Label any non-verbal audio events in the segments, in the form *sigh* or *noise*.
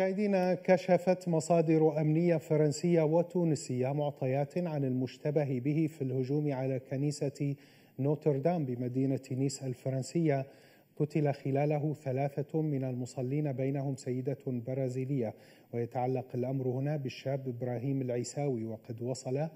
مشاهدينا كشفت مصادر أمنية فرنسية وتونسية معطيات عن المشتبه به في الهجوم على كنيسة نوتردام بمدينة نيس الفرنسية. قتل خلاله ثلاثة من المصلين بينهم سيدة برازيلية. ويتعلق الأمر هنا بالشاب إبراهيم العيساوي وقد وصل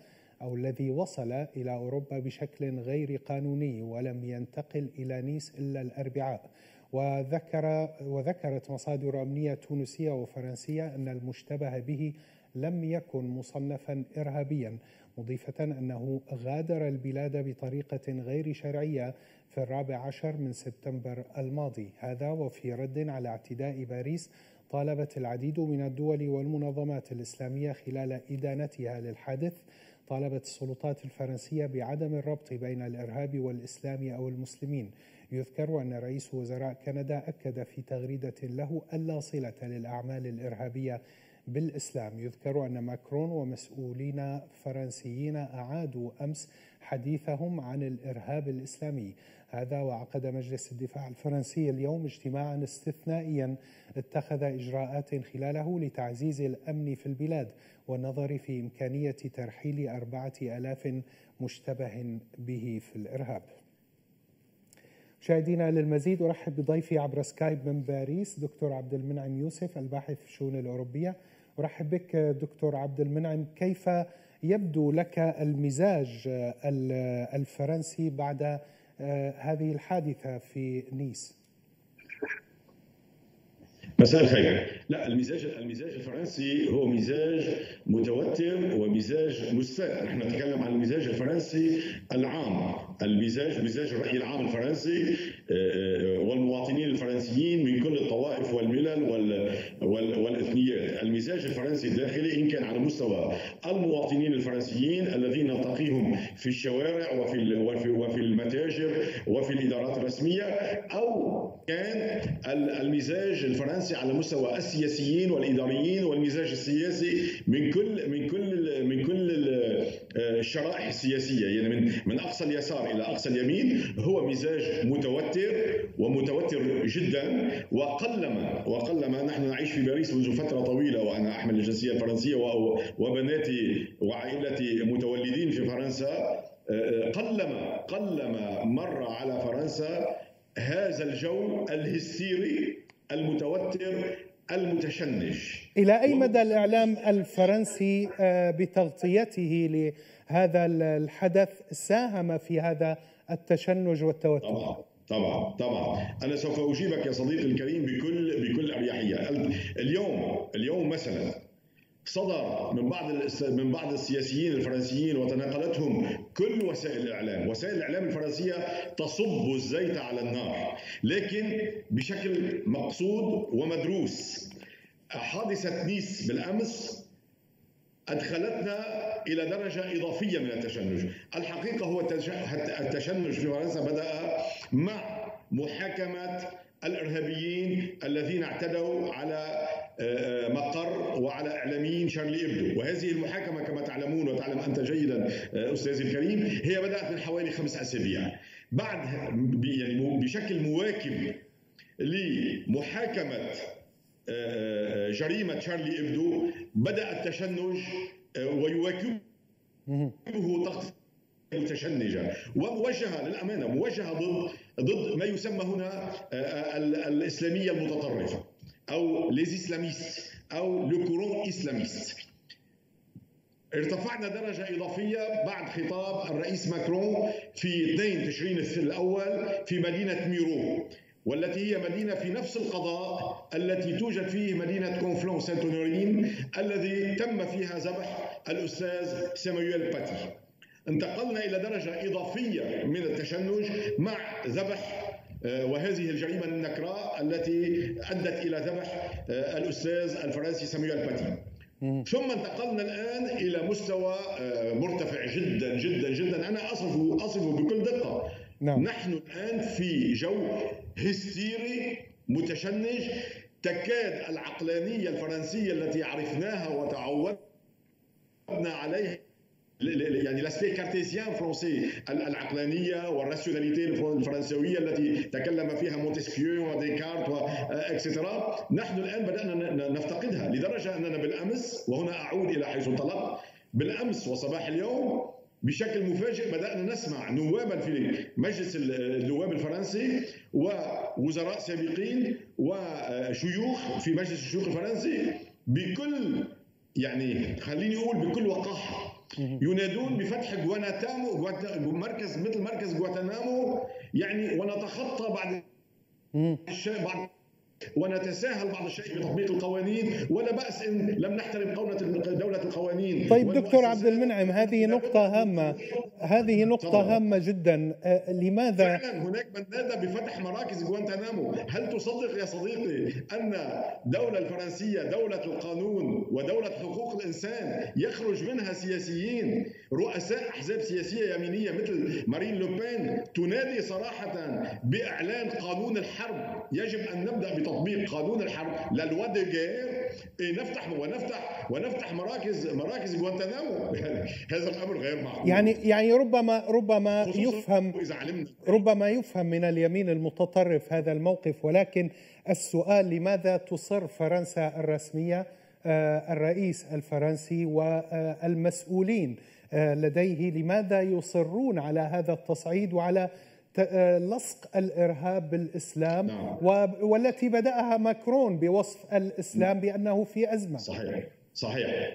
أو الذي وصل إلى أوروبا بشكل غير قانوني ولم ينتقل إلى نيس إلا الأربعاء. وذكر وذكرت مصادر أمنية تونسية وفرنسية أن المشتبه به لم يكن مصنفا إرهابيا مضيفة أنه غادر البلاد بطريقة غير شرعية في الرابع عشر من سبتمبر الماضي. هذا وفي رد على اعتداء باريس طالبت العديد من الدول والمنظمات الإسلامية خلال إدانتها للحادث طالبت السلطات الفرنسية بعدم الربط بين الإرهاب والإسلام أو المسلمين. يذكر أن رئيس وزراء كندا أكد في تغريدة له ألا صلة للأعمال الإرهابية بالإسلام. يذكر أن ماكرون ومسؤولين فرنسيين أعادوا أمس حديثهم عن الإرهاب الإسلامي. هذا وعقد مجلس الدفاع الفرنسي اليوم اجتماعا استثنائيا. اتخذ إجراءات خلاله لتعزيز الأمن في البلاد والنظر في إمكانية ترحيل أربعة ألاف مشتبه به في الإرهاب. مشاهدينا للمزيد أرحب بضيفي عبر سكايب من باريس دكتور عبد المنعم يوسف الباحث في الشؤون الأوروبية. أرحب بك دكتور عبد المنعم. كيف يبدو لك المزاج الفرنسي بعد هذه الحادثة في نيس؟ مساء الخير. لا المزاج المزاج الفرنسي هو مزاج متوتر ومزاج مستاء نحن نتكلم عن المزاج الفرنسي العام. المزاج مزاج الرأي العام الفرنسي والمواطنين الفرنسيين من كل الطوائف والملل والإثنيات. المزاج الفرنسي الداخلي إن كان على مستوى المواطنين الفرنسيين الذين نلتقيهم في الشوارع وفي وفي المتاجر وفي الإدارات الرسمية أو كان المزاج الفرنسي على مستوى السياسيين والإداريين والمزاج السياسي من كل من كل من كل الشرائح السياسية. يعني من من أقصى اليسار إلى أقصى اليمين هو مزاج متوتر ومتوتر جدا. وقلما وقلما نحن نعيش في باريس منذ فترة طويلة وأنا أحمل الجنسية الفرنسية وبناتي وعائلتي متولدين في فرنسا. قلما قلما مر على فرنسا هذا الجو الهستيري المتوتر المتشنج. إلى أي مدى الإعلام الفرنسي بتغطيته لهذا الحدث ساهم في هذا التشنج والتوتر؟ طبعا طبعا طبعا. أنا سوف أجيبك يا صديقي الكريم بكل بكل أريحية. اليوم اليوم مثلا صدر من بعض من بعض السياسيين الفرنسيين وتناقلتهم كل وسائل الإعلام، وسائل الإعلام الفرنسية تصب الزيت على النار، لكن بشكل مقصود ومدروس. حادثة نيس بالأمس أدخلتنا إلى درجة إضافية من التشنج، الحقيقة هو التشنج في فرنسا بدأ مع محاكمة الإرهابيين الذين اعتدوا على مقر وعلى إعلاميين شارلي إبدو. وهذه المحاكمة كما تعلمون وتعلم أنت جيدا أستاذي الكريم هي بدأت من حوالي خمس أسابيع. بعد يعني بشكل مواكب لمحاكمة جريمة شارلي إبدو بدأ التشنج ويواكبه ضغط متشنجه وموجهه للأمانة موجهة ضد ضد ما يسمى هنا الإسلامية المتطرفة. أو les islamistes أو le courant islamiste ارتفعنا درجة إضافية بعد خطاب الرئيس ماكرون في 2 تشرين الأول في مدينة ميرو والتي هي مدينة في نفس القضاء التي توجد فيه مدينة كونفلون سانت اونورين الذي تم فيها ذبح الأستاذ سامويل باتي. انتقلنا إلى درجة إضافية من التشنج مع ذبح وهذه الجريمة النكراء التي أدت إلى ذبح الأستاذ الفرنسي سامويل باتي. ثم انتقلنا الآن إلى مستوى مرتفع جدا جدا جدا. أنا أصفه أصفه بكل دقة. نعم. نحن الآن في جو هستيري متشنج. تكاد العقلانية الفرنسية التي عرفناها وتعودنا عليها يعني l'esprit cartésien français العقلانية وال rationalité الفرنسويه التي تكلم فيها مونتسكيو وديكارت و et cetera نحن الآن بدأنا نفتقدها لدرجة أننا بالأمس وهنا أعود إلى حيث انطلقت بالأمس وصباح اليوم بشكل مفاجئ بدأنا نسمع نوابا في مجلس النواب الفرنسي ووزراء سابقين وشيوخ في مجلس الشيوخ الفرنسي بكل يعني خليني أقول بكل وقاحة. ينادون بفتح جوانتامو مركز مثل مركز جوانتانامو يعني ونتخطى بعد بعد ونتساهل بعض الشيء بتطبيق القوانين ولا بأس إن لم نحترم دولة القوانين. طيب دكتور عبد المنعم هذه نقطة هامة. هذه نقطة هامة جدا. لماذا؟ فعلا هناك من نادى بفتح مراكز جوانتانامو هل تصدق يا صديقي أن الدولة الفرنسية دولة القانون ودولة حقوق الإنسان يخرج منها سياسيين رؤساء أحزاب سياسية يمينية مثل مارين لوبين تنادي صراحة بإعلان قانون الحرب؟ يجب أن نبدأ بتطبيق قانون الحرب. للوا دي جير نفتح ونفتح ونفتح مراكز مراكز جوانتانامو *laughs* هذا الأمر غير معقول. يعني يعني ربما ربما يفهم إذا علمنا. ربما يفهم من اليمين المتطرف هذا الموقف. ولكن السؤال لماذا تصر فرنسا الرسمية؟ آه، الرئيس الفرنسي والمسؤولين آه، لديه. لماذا يصرون على هذا التصعيد وعلى آه، لصق الإرهاب بالإسلام نعم. والتي بدأها ماكرون بوصف الإسلام بأنه في أزمة. صحيح. صحيح.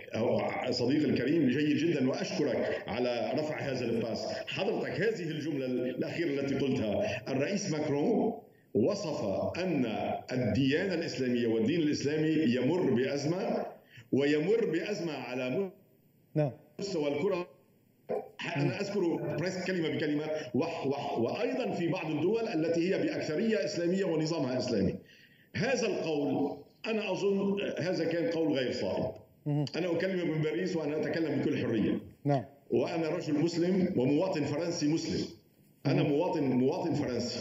صديقي الكريم جيد جدا وأشكرك على رفع هذا اللبس حضرتك هذه الجملة الأخيرة التي قلتها. الرئيس ماكرون وصف أن الديانة الإسلامية والدين الإسلامي يمر بأزمة ويمر بأزمة على نعم. مستوى الكرة أنا أذكر précis كلمة بكلمة وح وح وأيضا في بعض الدول التي هي بأكثرية إسلامية ونظامها إسلامي. هذا القول أنا أظن هذا كان قول غير صائب. أنا أكلم من باريس وأنا أتكلم بكل حرية. نعم. وأنا رجل مسلم ومواطن فرنسي مسلم. أنا مواطن مواطن فرنسي.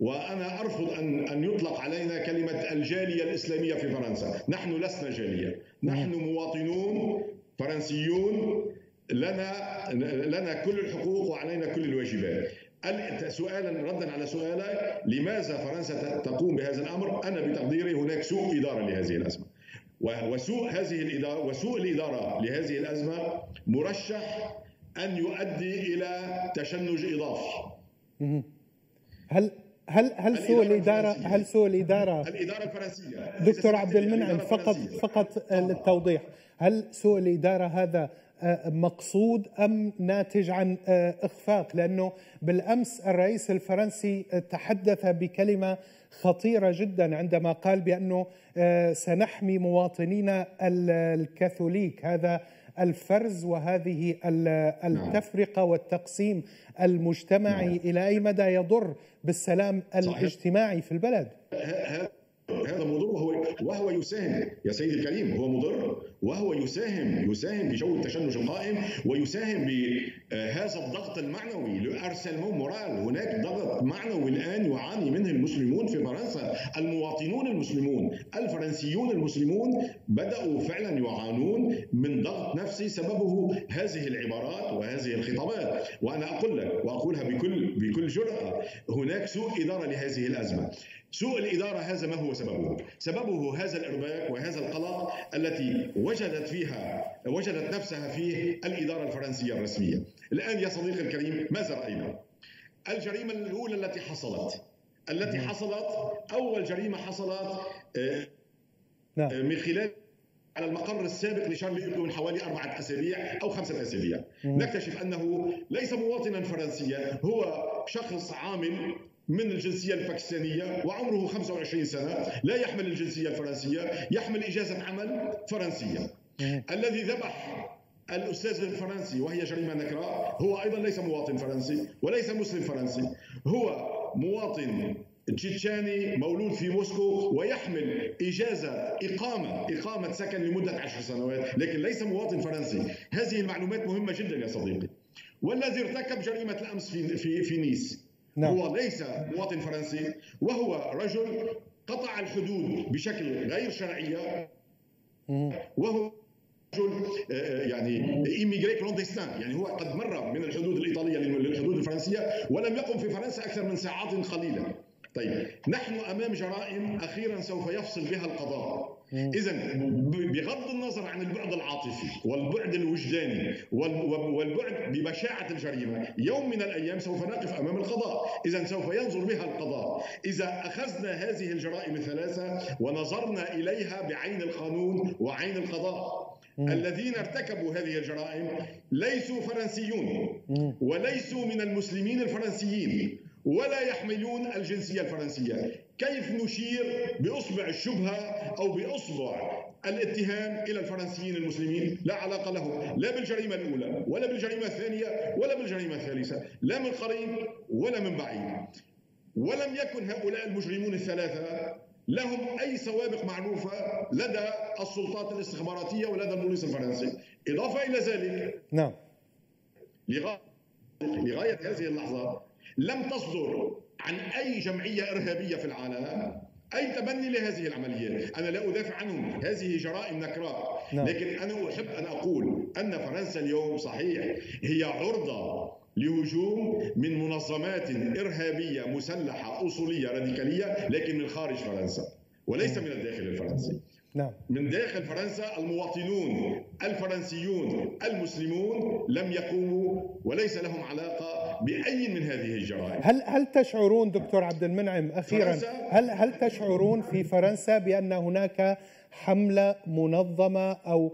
وأنا أرفض أن أن يطلق علينا كلمة الجالية الإسلامية في فرنسا، نحن لسنا جالية، نحن مواطنون فرنسيون. لنا لنا كل الحقوق وعلينا كل الواجبات. سؤالا ردا على سؤالك لماذا فرنسا تقوم بهذا الأمر؟ أنا بتقديري هناك سوء إدارة لهذه الأزمة. وسوء هذه الإدارة وسوء الإدارة لهذه الأزمة مرشح أن يؤدي إلى تشنج إضافي. هل هل هل سوء الإدارة هل سوء الإدارة؟ الإدارة الفرنسية. دكتور عبد المنعم فقط فقط للتوضيح. هل سوء الإدارة هذا آه، مقصود أم ناتج عن آه، إخفاق؟ لأنه بالأمس الرئيس الفرنسي تحدث بكلمة خطيرة جدا عندما قال بأنه آه، سنحمي مواطنينا الكاثوليك. هذا الفرز وهذه التفرقة والتقسيم المجتمعي نعم. إلى أي مدى يضر بالسلام الاجتماعي في البلد؟ هذا موضوع وهو وهو يساهم. يا سيدي الكريم هو مضر. وهو يساهم يساهم بجو التشنج القائم ويساهم بهذا الضغط المعنوي. le harcèlement moral. هناك ضغط معنوي الآن يعاني منه المسلمون في فرنسا. المواطنون المسلمون الفرنسيون المسلمون بدأوا فعلا يعانون من ضغط نفسي سببه هذه العبارات وهذه الخطابات. وأنا أقول لك وأقولها بكل بكل جرأة هناك سوء إدارة لهذه الأزمة. سوء الإدارة هذا ما هو سببه؟ سببه هذا الإرباك وهذا القلق التي وجدت فيها وجدت نفسها فيه الإدارة الفرنسية الرسمية الآن يا صديقي الكريم ماذا رأينا؟ الجريمة الأولى التي حصلت التي حصلت أول جريمة حصلت آه، نعم. آه، من خلال على المقر السابق لشارل إبدو من حوالي أربعة أسابيع أو خمسة أسابيع نكتشف أنه ليس مواطنا فرنسيا هو شخص عامل من الجنسية الباكستانية وعمره 25 سنة لا يحمل الجنسية الفرنسية يحمل إجازة عمل فرنسية. الذي ذبح الأستاذ الفرنسي وهي جريمة نكراء هو أيضا ليس مواطن فرنسي وليس مسلم فرنسي. هو مواطن تشيتشاني مولود في موسكو ويحمل إجازة إقامة إقامة سكن لمدة عشر سنوات لكن ليس مواطن فرنسي. هذه المعلومات مهمة جدا يا صديقي. والذي ارتكب جريمة الأمس في, في, في نيس. نعم. هو ليس مواطن فرنسي وهو رجل قطع الحدود بشكل غير شرعي. وهو رجل يعني ايميجري كلونديستان يعني هو قد مر من الحدود الإيطالية للحدود الفرنسية ولم يقم في فرنسا أكثر من ساعات قليلة. طيب نحن أمام جرائم أخيرا سوف يفصل بها القضاء. اذا بغض النظر عن البعد العاطفي والبعد الوجداني والبعد ببشاعه الجريمة يوم من الأيام سوف نقف أمام القضاء. اذا سوف ينظر بها القضاء. إذا أخذنا هذه الجرائم الثلاثة ونظرنا إليها بعين القانون وعين القضاء. الذين ارتكبوا هذه الجرائم ليسوا فرنسيون وليسوا من المسلمين الفرنسيين ولا يحملون الجنسية الفرنسية، كيف نشير بأصبع الشبهة أو بأصبع الاتهام إلى الفرنسيين المسلمين؟ لا علاقة له لا بالجريمة الأولى ولا بالجريمة الثانية ولا بالجريمة الثالثة، لا من قريب ولا من بعيد. ولم يكن هؤلاء المجرمون الثلاثة لهم أي سوابق معروفة لدى السلطات الاستخباراتية ولدى البوليس الفرنسي، إضافة إلى ذلك نعم لغاية هذه اللحظة لم تصدر عن أي جمعية إرهابية في العالم أي تبني لهذه العمليات، أنا لا أدافع عنهم، هذه جرائم نكراء، نعم. لكن أنا أحب أن أقول أن فرنسا اليوم صحيح هي عرضة لهجوم من منظمات إرهابية مسلحة أصولية راديكالية لكن من خارج فرنسا وليس من الداخل الفرنسي. نعم. من داخل فرنسا المواطنون الفرنسيون المسلمون لم يقوموا وليس لهم علاقة بأي من هذه الجرائم. هل هل تشعرون دكتور عبد المنعم أخيرا هل هل تشعرون في فرنسا بأن هناك حملة منظمة أو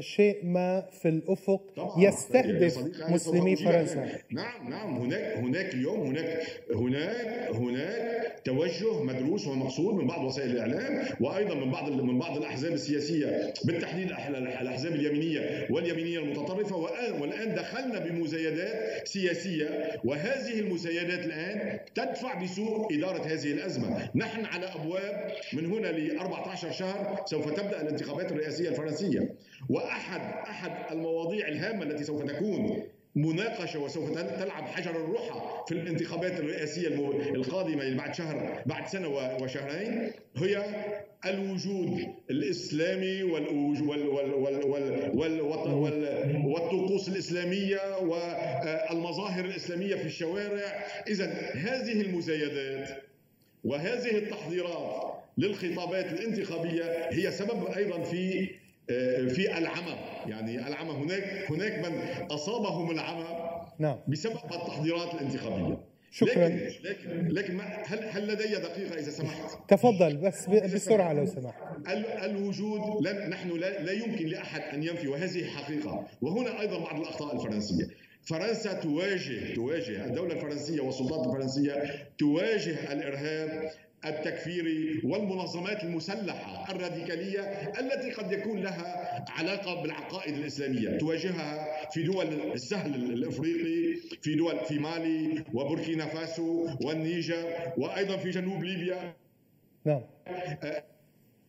شيء ما في الأفق يستهدف مسلمي فرنسا. نعم نعم. هناك هناك اليوم هناك هناك هناك توجه مدروس ومقصود من بعض وسائل الإعلام وأيضا من بعض من بعض الأحزاب السياسية بالتحديد الأحزاب اليمينية واليمينية المتطرفة. والآن دخلنا بمزايدات سياسية وهذه المزايدات الآن تدفع بسوء إدارة هذه الأزمة. نحن على أبواب من هنا ل 14 شهر سوف تبدأ الانتخابات الرئاسية الفرنسية. واحد أحد المواضيع الهامة التي سوف تكون مناقشة وسوف تلعب حجر الروحة في الانتخابات الرئاسية القادمة بعد شهر بعد سنة وشهرين هي الوجود الإسلامي والطقوس الإسلامية والمظاهر الإسلامية في الشوارع. إذا هذه المزايدات وهذه التحضيرات للخطابات الانتخابية هي سبب أيضا في آه، في العمى يعني العمى هناك هناك من أصابهم العمى نعم بسبب التحضيرات الانتخابية شكرا لكن لكن لكن هل هل لدي دقيقة إذا سمحت؟ تفضل بس بسرعة لو سمحت. الوجود لن نحن لا, لا يمكن لأحد أن ينفي وهذه حقيقة وهنا أيضا بعض الأخطاء الفرنسية. فرنسا تواجه تواجه الدولة الفرنسية والسلطات الفرنسية تواجه الإرهاب التكفيري والمنظمات المسلحة الراديكالية التي قد يكون لها علاقة بالعقائد الإسلامية تواجهها في دول السهل الإفريقي في دول في مالي وبوركينا فاسو والنيجر وأيضا في جنوب ليبيا. نعم.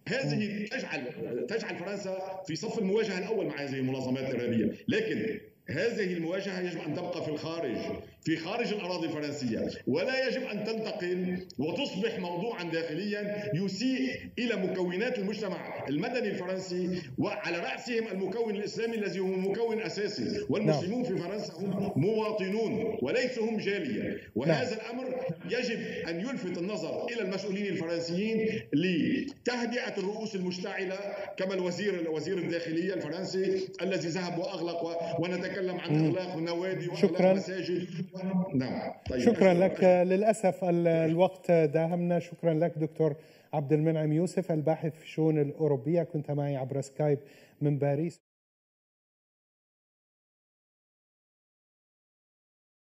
هذه تجعل تجعل فرنسا في صف المواجهة الأول مع هذه المنظمات الإرهابية، لكن هذه المواجهة يجب أن تبقى في الخارج. في خارج الأراضي الفرنسية. ولا يجب أن تنتقل وتصبح موضوعا داخليا يسيء إلى مكونات المجتمع المدني الفرنسي وعلى رأسهم المكون الإسلامي الذي هو مكون أساسي. والمسلمون في فرنسا هم مواطنون وليسوا هم جالية. وهذا الأمر يجب أن يلفت النظر إلى المسؤولين الفرنسيين لتهدئة الرؤوس المشتعلة كما الوزير وزير الداخليه الفرنسي الذي ذهب وأغلق ونتكلم عن أغلاق النوادي وأغلاق المساجد. نعم طيب. شكرا لك. للأسف الوقت داهمنا. شكرا لك دكتور عبد المنعم يوسف الباحث في الشؤون الأوروبية. كنت معي عبر سكايب من باريس.